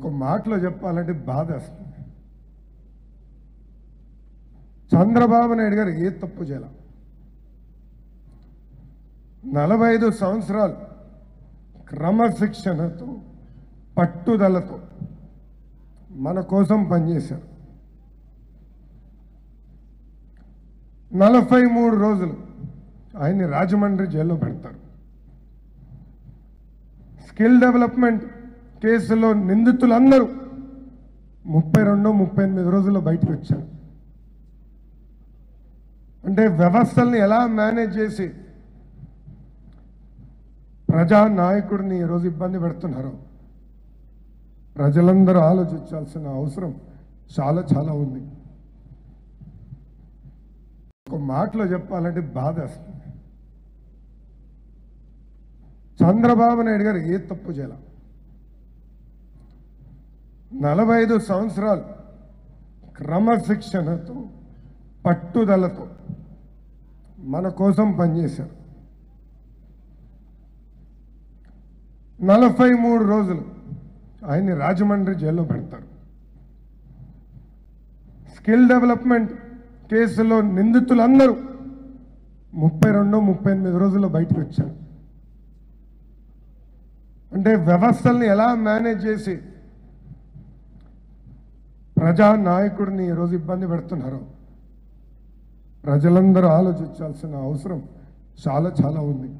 ఒక మాటలో చెప్పాలంటే బాధ వస్తుంది. చంద్రబాబు నాయుడు గారు ఏ తప్పు చేయాల? నలభై ఐదు సంవత్సరాలు క్రమశిక్షణతో పట్టుదలతో మన కోసం పనిచేశారు. నలభై మూడు రోజులు ఆయన్ని రాజమండ్రి జైల్లో పెడతారు. స్కిల్ డెవలప్మెంట్ కేసులో నిందితులందరూ ముప్పై రెండు ముప్పై ఎనిమిది రోజుల్లో బయటకు వచ్చారు. అంటే వ్యవస్థల్ని ఎలా మేనేజ్ చేసి ప్రజా నాయకుడిని ఈరోజు ఇబ్బంది పెడుతున్నారు ప్రజలందరూ ఆలోచించాల్సిన అవసరం చాలా చాలా ఉంది. ఒక మాటలో చెప్పాలంటే బాధ వస్తుంది చంద్రబాబు నాయుడు గారు ఏ తప్పు చేయాలి? నలభై ఐదు సంవత్సరాలు క్రమశిక్షణతో పట్టుదలతో మన కోసం పనిచేశారు. నలభై మూడు రోజులు ఆయన్ని రాజమండ్రి జైల్లో పెడతారు. స్కిల్ డెవలప్మెంట్ కేసులో నిందితులందరూ ముప్పై రెండు ముప్పై ఎనిమిది రోజుల్లో బయటకు వచ్చారు. అంటే వ్యవస్థల్ని ఎలా మేనేజ్ చేసి ప్రజా నాయకుడిని ఈరోజు ఇబ్బంది పెడుతున్నారు. ప్రజలందరూ ఆలోచించాల్సిన అవసరం చాలా చాలా ఉంది.